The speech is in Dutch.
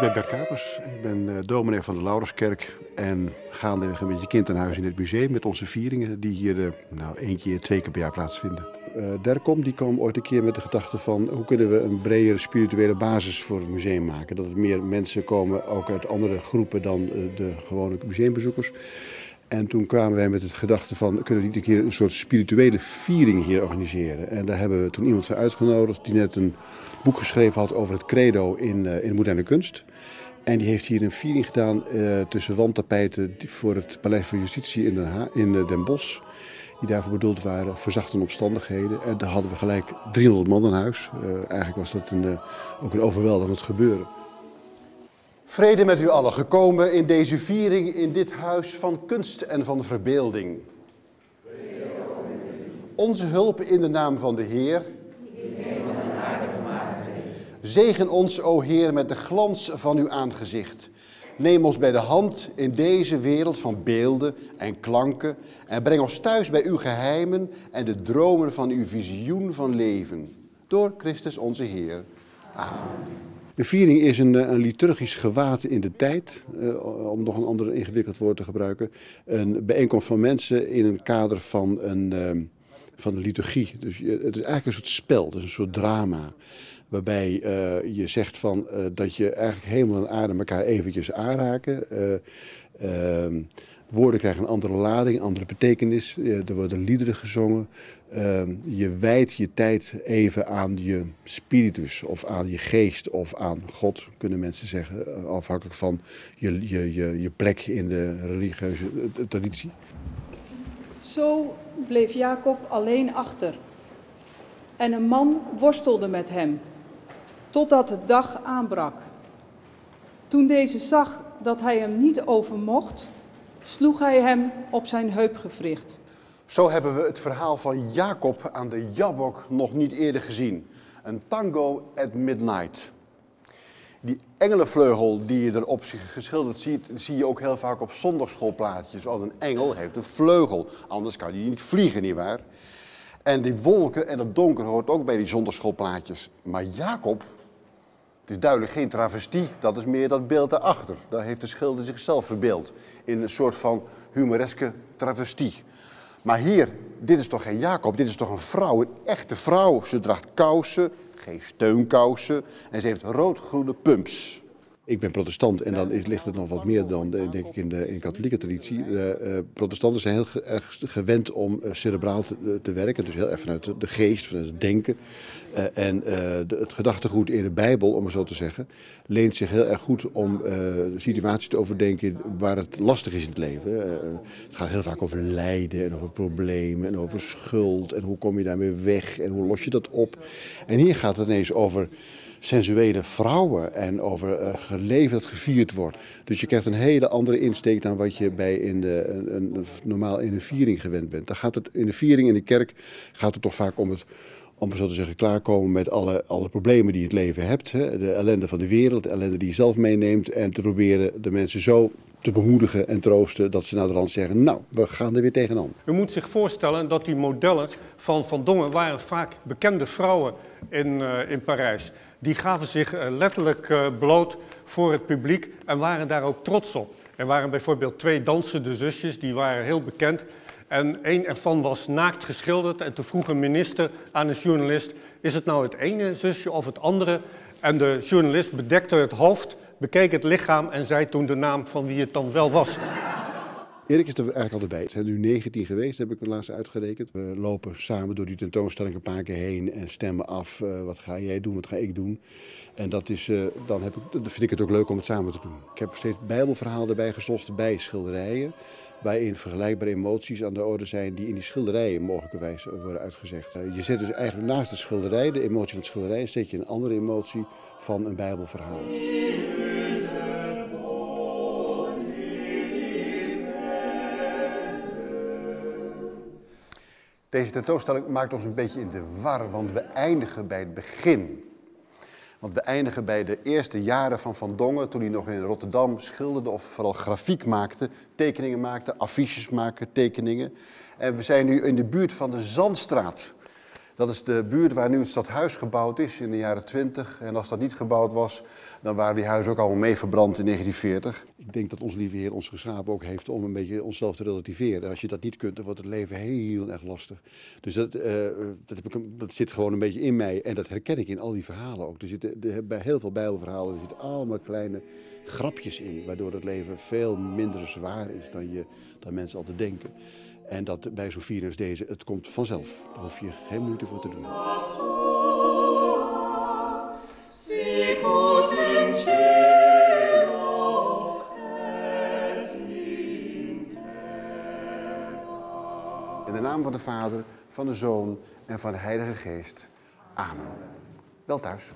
Ik ben Bert Kapers. Ik ben uh, dominee van de Laurenskerk. En gaandeweg een beetje kind aan huis in het museum met onze vieringen die hier uh, nou, één keer, twee keer per jaar plaatsvinden. Uh, Derkom die kwam ooit een keer met de gedachte van hoe kunnen we een bredere spirituele basis voor het museum maken. Dat er meer mensen komen, ook uit andere groepen dan de gewone museumbezoekers. En toen kwamen wij met het gedachte van, kunnen we niet een keer een soort spirituele viering hier organiseren? En daar hebben we toen iemand voor uitgenodigd die net een boek geschreven had over het credo in, uh, in de moderne kunst. En die heeft hier een viering gedaan uh, tussen wandtapijten voor het Paleis van Justitie in Den, in uh, Den Bosch. Die daarvoor bedoeld waren, verzachte omstandigheden. En daar hadden we gelijk 300 man in huis. eigenlijk was dat een, ook een overweldigend gebeuren. Vrede met u allen, gekomen in deze viering in dit huis van kunst en van verbeelding. Onze hulp in de naam van de Heer. Zegen ons, o Heer, met de glans van uw aangezicht. Neem ons bij de hand in deze wereld van beelden en klanken en breng ons thuis bij uw geheimen en de dromen van uw visioen van leven. Door Christus onze Heer. Amen. De viering is een, een liturgisch gewaad in de tijd, uh, om nog een ander ingewikkeld woord te gebruiken. Een bijeenkomst van mensen in een kader van een, uh, van de liturgie. Dus het is eigenlijk een soort spel, het is een soort drama. Waarbij je zegt van, dat je eigenlijk hemel en aarde elkaar eventjes aanraken. Woorden krijgen een andere lading, een andere betekenis. Er worden liederen gezongen. Ehm, je wijdt je tijd even aan je spiritus of aan je geest of aan God, kunnen mensen zeggen, eh, afhankelijk van je, je, je, je plek in de religieuze eh, traditie. Zo bleef Jacob alleen achter. En een man worstelde met hem, totdat de dag aanbrak. Toen deze zag dat hij hem niet overmocht, sloeg hij hem op zijn heupgewricht. Zo hebben we het verhaal van Jacob aan de Jabok nog niet eerder gezien. Een tango at midnight. Die engelenvleugel die je erop geschilderd ziet, zie je ook heel vaak op zondagschoolplaatjes. Want een engel heeft een vleugel, anders kan hij niet vliegen, nietwaar? En die wolken en het donker hoort ook bij die zondagschoolplaatjes. Maar Jacob, het is duidelijk geen travestie, dat is meer dat beeld daarachter. Daar heeft de schilder zichzelf verbeeld in een soort van humoreske travestie. Maar hier, dit is toch geen Jacob, dit is toch een vrouw, een echte vrouw. Ze draagt kousen, geen steunkousen en ze heeft roodgroene pumps. Ik ben protestant en dan ligt het nog wat meer dan denk ik in de, in katholieke traditie. De, uh, protestanten zijn heel erg gewend om cerebraal te, werken, dus heel erg vanuit de geest, vanuit het denken. en het gedachtegoed in de Bijbel, om het zo te zeggen, leent zich heel erg goed om situaties te overdenken waar het lastig is in het leven. het gaat heel vaak over lijden en over problemen en over schuld en hoe kom je daarmee weg en hoe los je dat op. En hier gaat het ineens over sensuele vrouwen en over uh, geleven dat gevierd wordt. Dus je krijgt een hele andere insteek dan wat je bij in de, een, een, normaal in een viering gewend bent. Dan gaat het in de viering in de kerk gaat het toch vaak om het om zo te zeggen, klaarkomen met alle, alle problemen die het leven hebt. Hè? De ellende van de wereld, de ellende die je zelf meeneemt. En te proberen de mensen zo te bemoedigen en troosten dat ze naar de rand zeggen, nou, we gaan er weer tegenaan. U moet zich voorstellen dat die modellen van Van Dongen waren vaak bekende vrouwen in, uh, in Parijs. Die gaven zich uh, letterlijk uh, bloot voor het publiek en waren daar ook trots op. Er waren bijvoorbeeld twee dansende zusjes, die waren heel bekend. En een ervan was naakt geschilderd en toen vroeg een minister aan een journalist, is het nou het ene zusje of het andere? En de journalist bedekte het hoofd bekeek het lichaam en zei toen de naam van wie het dan wel was. Erik is er eigenlijk altijd bij. Het zijn nu 19 geweest, heb ik er laatst uitgerekend. We lopen samen door die tentoonstelling een paar keer heen en stemmen af. Uh, wat ga jij doen, wat ga ik doen? En dat is, uh, dan, heb ik, vind ik het ook leuk om het samen te doen. Ik heb steeds bijbelverhalen erbij gezocht bij schilderijen. Waarin vergelijkbare emoties aan de orde zijn die in die schilderijen mogelijkerwijs worden uitgezegd. Uh, je zet dus eigenlijk naast de schilderij, de emotie van de schilderij, zet je een andere emotie van een bijbelverhaal. Deze tentoonstelling maakt ons een beetje in de war, want we eindigen bij het begin. Want we eindigen bij de eerste jaren van Van Dongen, toen hij nog in Rotterdam schilderde of vooral grafiek maakte, tekeningen maakte, affiches maakte, tekeningen. En we zijn nu in de buurt van de Zandstraat. Dat is de buurt waar nu het stadhuis gebouwd is in de jaren 20. En als dat niet gebouwd was, dan waren die huizen ook allemaal mee verbrand in 1940. Ik denk dat onze lieve Heer ons geschapen ook heeft om een beetje onszelf te relativeren. En als je dat niet kunt, dan wordt het leven heel erg lastig. Dus dat, uh, dat, heb ik, dat zit gewoon een beetje in mij. En dat herken ik in al die verhalen ook. Er zitten, bij heel veel bijbelverhalen er zitten allemaal kleine grapjes in. Waardoor het leven veel minder zwaar is dan, je, dan mensen altijd denken. En dat bij zo'n virus deze, het komt vanzelf. Daar hoef je geen moeite voor te doen. In de naam van de Vader, van de Zoon en van de Heilige Geest. Amen. Wel thuis.